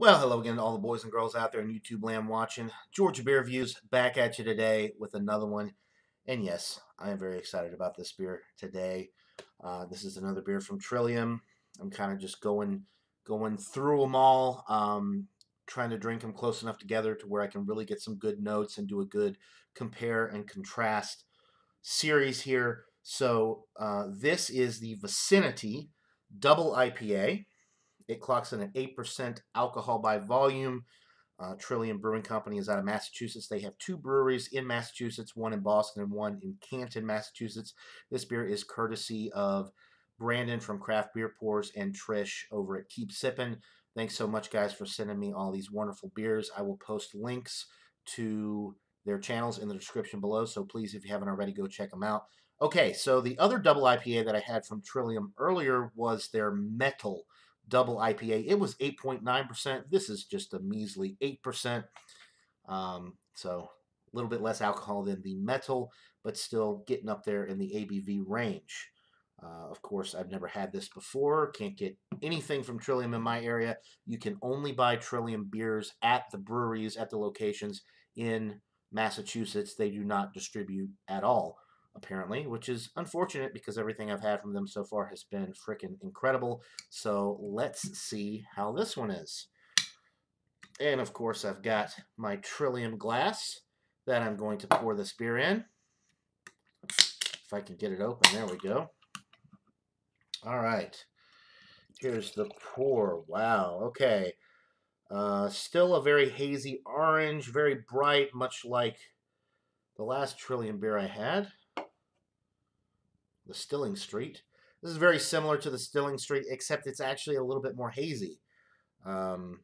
Well, hello again to all the boys and girls out there in YouTube land watching. Georgia Beer Reviews back at you today with another one. And yes, I am very excited about this beer today. Uh, this is another beer from Trillium. I'm kind of just going going through them all, um, trying to drink them close enough together to where I can really get some good notes and do a good compare and contrast series here. So uh, this is the Vicinity Double IPA. It clocks in at 8% alcohol by volume. Uh, Trillium Brewing Company is out of Massachusetts. They have two breweries in Massachusetts, one in Boston and one in Canton, Massachusetts. This beer is courtesy of Brandon from Craft Beer Pours and Trish over at Keep Sippin'. Thanks so much, guys, for sending me all these wonderful beers. I will post links to their channels in the description below, so please, if you haven't already, go check them out. Okay, so the other double IPA that I had from Trillium earlier was their Metal double IPA. It was 8.9%. This is just a measly 8%. Um, so a little bit less alcohol than the metal, but still getting up there in the ABV range. Uh, of course, I've never had this before. Can't get anything from Trillium in my area. You can only buy Trillium beers at the breweries, at the locations in Massachusetts. They do not distribute at all apparently, which is unfortunate because everything I've had from them so far has been freaking incredible. So let's see how this one is. And of course, I've got my Trillium glass that I'm going to pour this beer in. If I can get it open, there we go. All right. Here's the pour. Wow. Okay. Uh, still a very hazy orange, very bright, much like the last Trillium beer I had the Stilling Street. This is very similar to the Stilling Street, except it's actually a little bit more hazy. Um,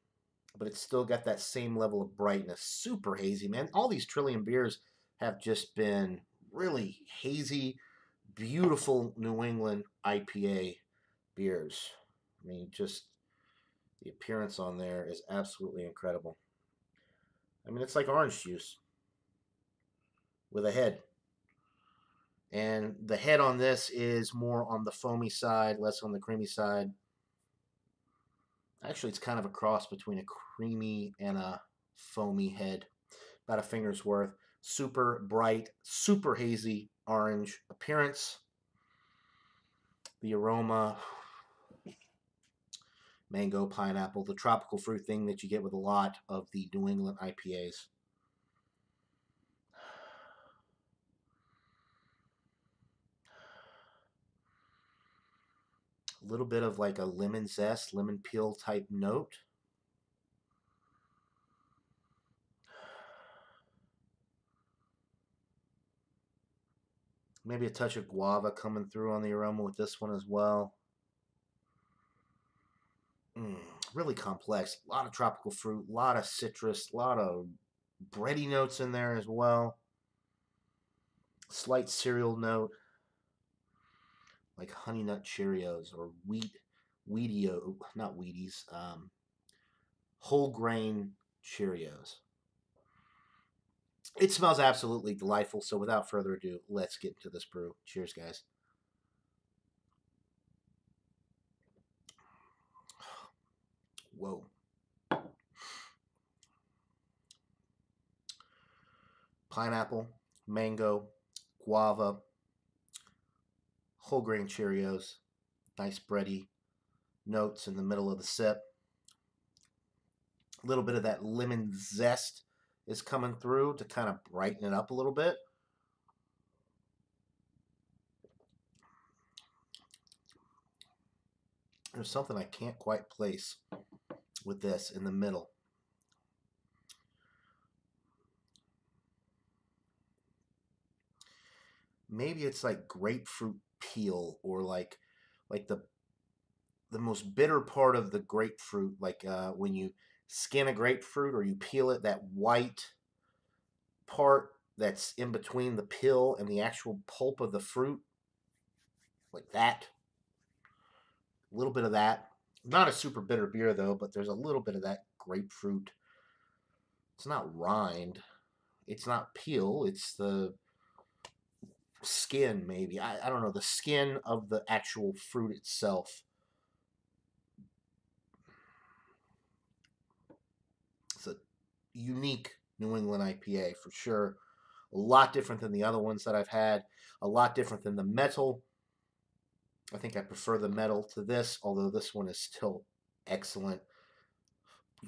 but it's still got that same level of brightness. Super hazy, man. All these Trillium beers have just been really hazy, beautiful New England IPA beers. I mean, just the appearance on there is absolutely incredible. I mean, it's like orange juice with a head. And the head on this is more on the foamy side, less on the creamy side. Actually, it's kind of a cross between a creamy and a foamy head. About a finger's worth. Super bright, super hazy orange appearance. The aroma, mango, pineapple, the tropical fruit thing that you get with a lot of the New England IPAs. A little bit of like a lemon zest, lemon peel type note. Maybe a touch of guava coming through on the aroma with this one as well. Mm, really complex. A lot of tropical fruit, a lot of citrus, a lot of bready notes in there as well. Slight cereal note like Honey Nut Cheerios or wheat, Wheatio, not Wheaties, um, whole grain Cheerios. It smells absolutely delightful. So without further ado, let's get into this brew. Cheers, guys. Whoa. Pineapple, mango, guava, whole grain Cheerios. Nice bready notes in the middle of the sip. A little bit of that lemon zest is coming through to kind of brighten it up a little bit. There's something I can't quite place with this in the middle. Maybe it's like grapefruit peel or like like the the most bitter part of the grapefruit like uh, when you skin a grapefruit or you peel it that white part that's in between the peel and the actual pulp of the fruit like that. A little bit of that. Not a super bitter beer though but there's a little bit of that grapefruit. It's not rind. It's not peel. It's the skin, maybe. I, I don't know, the skin of the actual fruit itself. It's a unique New England IPA for sure. A lot different than the other ones that I've had. A lot different than the metal. I think I prefer the metal to this, although this one is still excellent.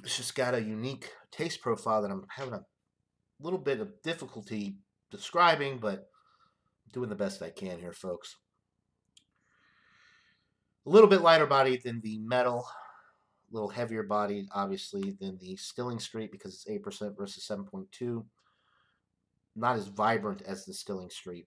It's just got a unique taste profile that I'm having a little bit of difficulty describing, but doing the best I can here, folks. A little bit lighter body than the metal, a little heavier bodied, obviously, than the Stilling Street because it's 8% versus 7.2. Not as vibrant as the Stilling Street.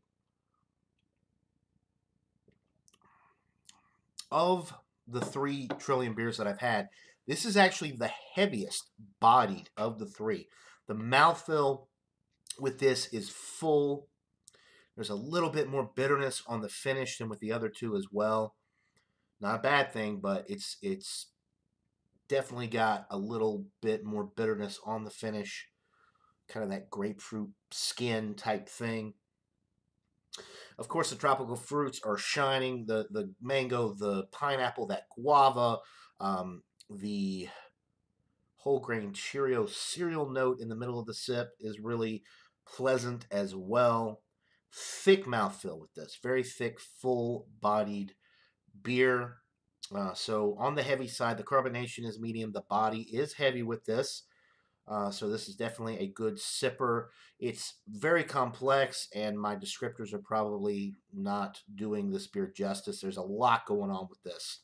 Of the three Trillium beers that I've had, this is actually the heaviest bodied of the three. The mouthfeel with this is full. There's a little bit more bitterness on the finish than with the other two as well. Not a bad thing, but it's it's definitely got a little bit more bitterness on the finish. Kind of that grapefruit skin type thing. Of course, the tropical fruits are shining. The the mango, the pineapple, that guava, um, the whole grain Cheerio cereal note in the middle of the sip is really pleasant as well. Thick mouthfeel with this, very thick, full-bodied beer. Uh, so on the heavy side, the carbonation is medium. The body is heavy with this. Uh, so this is definitely a good sipper. It's very complex, and my descriptors are probably not doing this beer justice. There's a lot going on with this.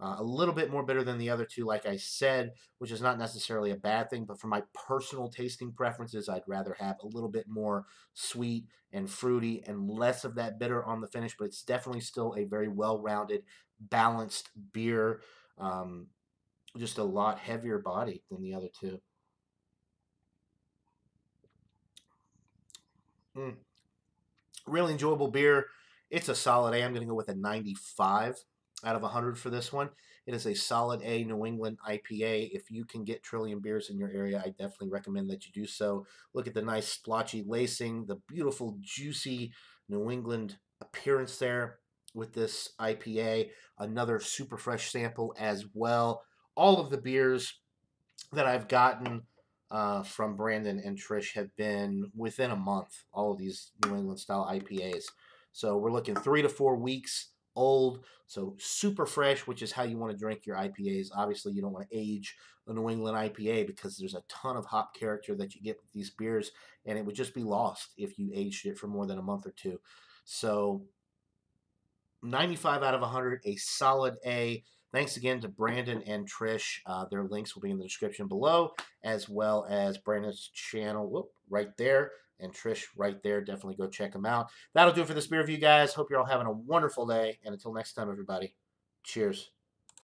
Uh, a little bit more bitter than the other two, like I said, which is not necessarily a bad thing, but for my personal tasting preferences, I'd rather have a little bit more sweet and fruity and less of that bitter on the finish, but it's definitely still a very well-rounded, balanced beer. Um, just a lot heavier body than the other two. Mm. Really enjoyable beer. It's a solid A. I'm going to go with a 95 out of 100 for this one. It is a solid A New England IPA. If you can get Trillium beers in your area, I definitely recommend that you do so. Look at the nice splotchy lacing, the beautiful juicy New England appearance there with this IPA. Another super fresh sample as well. All of the beers that I've gotten uh, from Brandon and Trish have been within a month. All of these New England style IPAs. So we're looking three to four weeks old. So super fresh, which is how you want to drink your IPAs. Obviously, you don't want to age a New England IPA because there's a ton of hop character that you get with these beers, and it would just be lost if you aged it for more than a month or two. So 95 out of 100, a solid A. Thanks again to Brandon and Trish. Uh, their links will be in the description below, as well as Brandon's channel whoop, right there, and Trish right there. Definitely go check them out. That'll do it for this beer review, guys. Hope you're all having a wonderful day, and until next time, everybody, cheers.